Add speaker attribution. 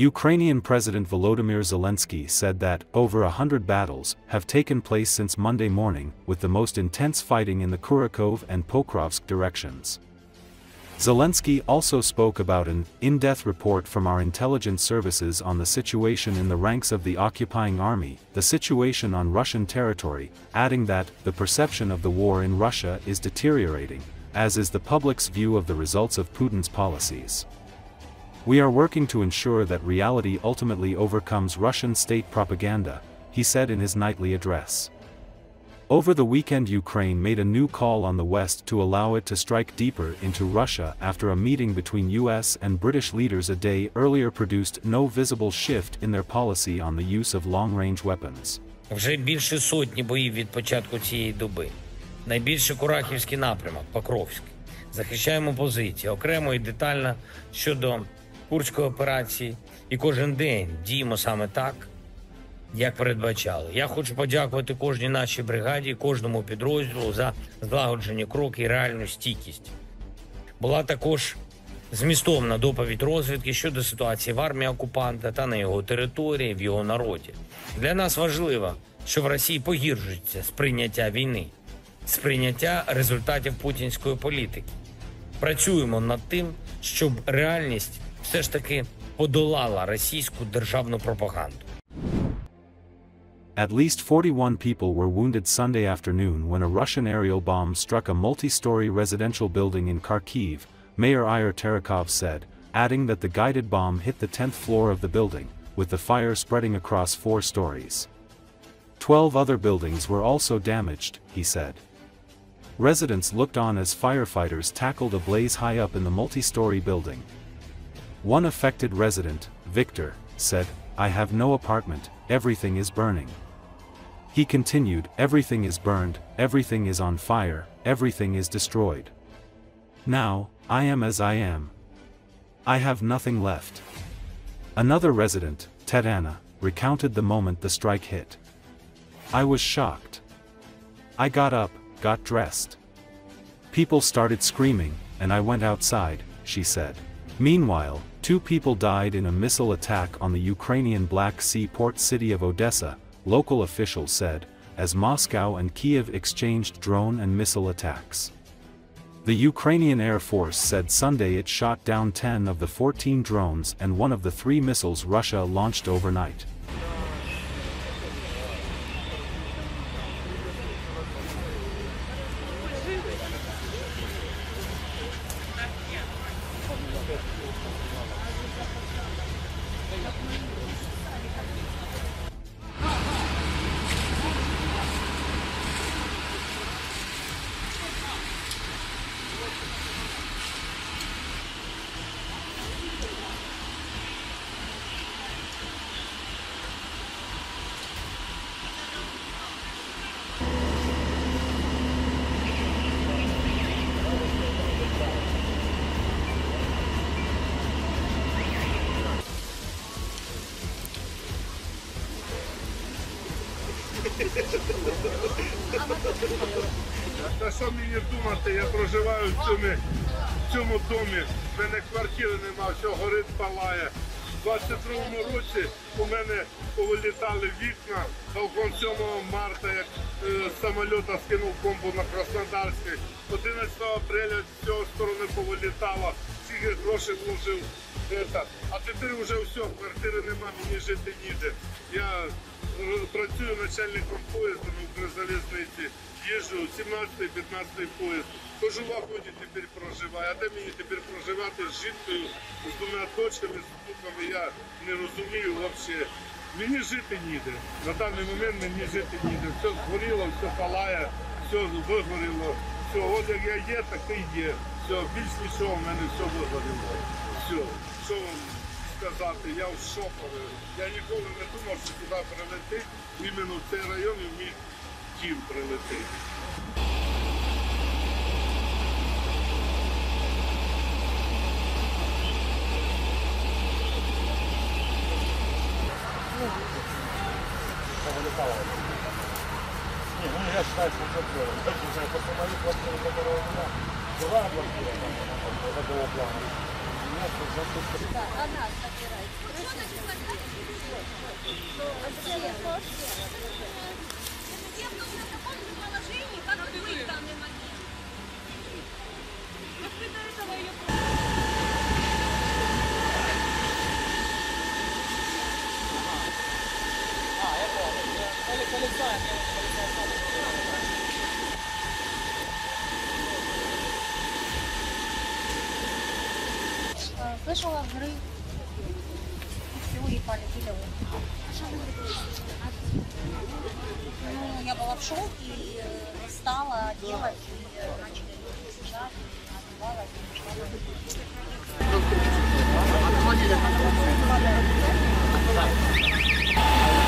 Speaker 1: Ukrainian President Volodymyr Zelensky said that over a hundred battles have taken place since Monday morning, with the most intense fighting in the Kurakhove and Pokrovsk directions. Zelensky also spoke about an in-depth report from our intelligence services on the situation in the ranks of the occupying army, the situation on Russian territory, adding that the perception of the war in Russia is deteriorating, as is the public's view of the results of Putin's policies. We are working to ensure that reality ultimately overcomes Russian state propaganda, he said in his nightly address. Over the weekend Ukraine made a new call on the West to allow it to strike deeper into Russia after a meeting between US and British leaders a day earlier produced no visible shift in their policy on the use of long-range weapons.
Speaker 2: Вже більше сотні боїв від початку цієї доби. Найбільше Курахівський напрямок, Покровський. Захищаємо позиції окремо і детально щодо Курської операції, і кожен день діємо саме так, як передбачали. Я хочу подякувати кожній нашій бригаді, кожному підрозділу за злагоджені кроки і реальну стійкість. Була також змістовна доповідь розвідки щодо ситуації в армії окупанта та на його території, в його народі. Для нас важливо, що в Росії погіршується сприйняття війни, сприйняття результатів путінської політики. Працюємо над тим, щоб реальність все ж таки подолала російську державну пропаганду.
Speaker 1: At least 41 people were wounded Sunday afternoon when a Russian aerial bomb struck a multi-story residential building in Kharkiv, Mayor Ihor Terekhov said, adding that the guided bomb hit the 10th floor of the building, with the fire spreading across four stories. Twelve other buildings were also damaged, he said. Residents looked on as firefighters tackled a blaze high up in the multi-story building, one affected resident, Victor, said, I have no apartment, everything is burning. He continued, everything is burned, everything is on fire, everything is destroyed. Now, I am as I am. I have nothing left. Another resident, Tedana, recounted the moment the strike hit. I was shocked. I got up, got dressed. People started screaming, and I went outside, she said. Meanwhile, two people died in a missile attack on the Ukrainian Black Sea port city of Odessa, local officials said, as Moscow and Kiev exchanged drone and missile attacks. The Ukrainian Air Force said Sunday it shot down 10 of the 14 drones and one of the three missiles Russia launched overnight.
Speaker 3: Та що мені думати, я проживаю в цьому, в цьому домі, в мене квартири нема, все горить, палає. У 22-му році у мене повилітали вікна, балкон 7 марта, як е, самоліта скинув бомбу на Краснодарський. 11 апреля з цього сторони повилітало, скільки грошей вложив. Це. А тепер вже все, квартири нема, мені жити ніде. Я е, працюю начальником поїзду на Укрзалізниці, їжджу 17-15 поїзд. Хожу в Ахуді тепер проживаю, а де мені тепер проживати з жінкою, з двома дочками, з внуками, я не розумію взагалі. Мені жити ніде. На даний момент мені жити ніде. Все згоріло, все палає, все вигоріло. Все, от як я є, так і є. Все, більш нічого в мене все вигоріло. Все, що вам сказати, я в шокові. Я ніколи не думав, що туди прилетить, іменно в цей район і в мій дім прилетить.
Speaker 4: Не, ну я считаю, что это здорово. Уже просто мою квартиру, которая у меня, была там, такого плана.
Speaker 5: Она собирает. Все,
Speaker 6: в таком же положении, как вы в
Speaker 5: слышала взрыв. И все, и полетели Ну, я была в шоке, э, стала делать, и э, начали бежать, отбивалась, и пошла.